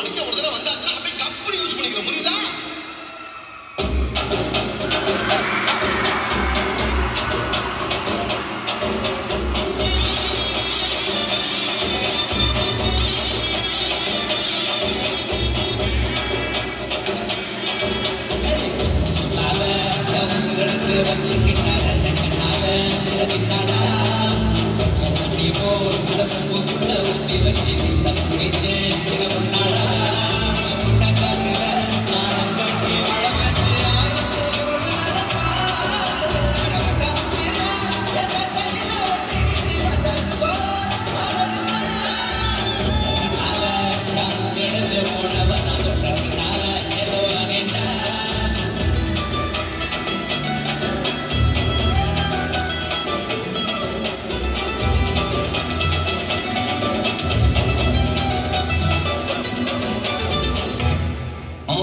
மனுஷன் ஒரு தடவை வந்தாச்சுன்னா அப்படியே கப்படி யூஸ் பண்ணிக்கிற புரியுதா?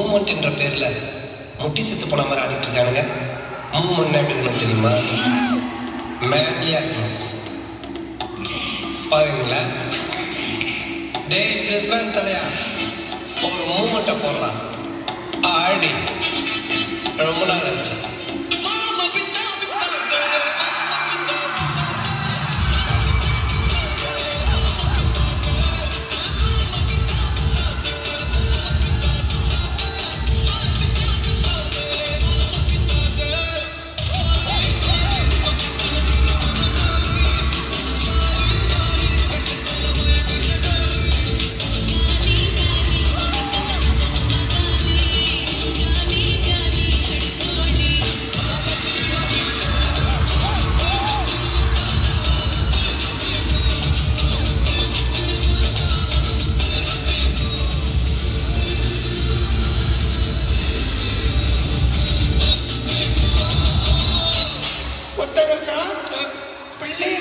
மூமெண்ட் என்ற பேரில் முட்டி செத்து போன மாதிரி ஆடிட்டு இருக்கானுங்க மூமெண்ட் எப்படி இருக்கணும் தெரியுமா மேன்லியா பாருங்களா டே பிரிஸ்பேன் தலையா? ஒரு மூமெண்ட்டை போடுறான் ஆடி. ரொம்ப நாள் ஆச்சு.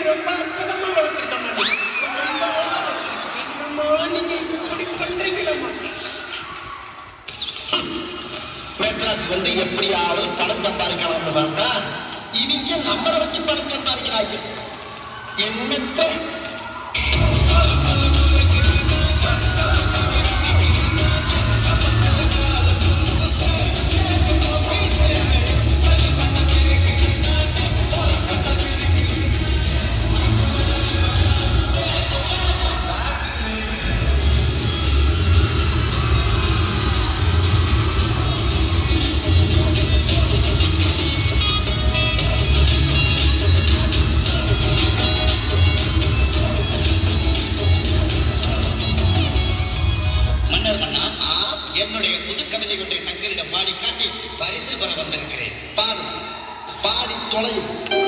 ரொம்ப அற்புதமா வளர்த்துருக்கோம் என்னம்மா நீங்க இப்படி பண்றீங்களம்மா மெட்ராஸ் வந்து எப்படியாவது பணம் சம்பாதிக்கலாம்னு பார்த்தா இவங்க நம்மளை வச்சு பணம் சம்பாதிக்கிறாங்க என்னத்தை? தொலையும்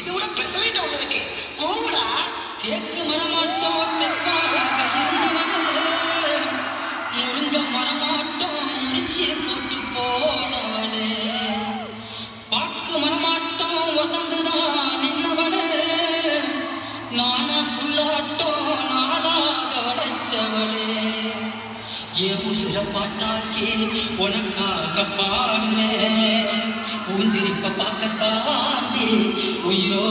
இது விட பெசலைட் ஒண்ணு இருக்கு. கோவிடா தேக்கு மரமாட்டோம் தெற்காக இருந்தவனே முருங்க மரமாட்டோம் முறிச்சி போட்டு போனவனே பாக்கு மரமாட்டோம் வசந்துதான் நின்னவனே நானா புல்லாட்டோம் நாளாக வளைச்சவளே. ஏ உசுர பாட்டாக்கி உனக்காக பாடுறேன். பூஞ்சிரிப்ப பார்க்கத்தாண்டே உயிரோ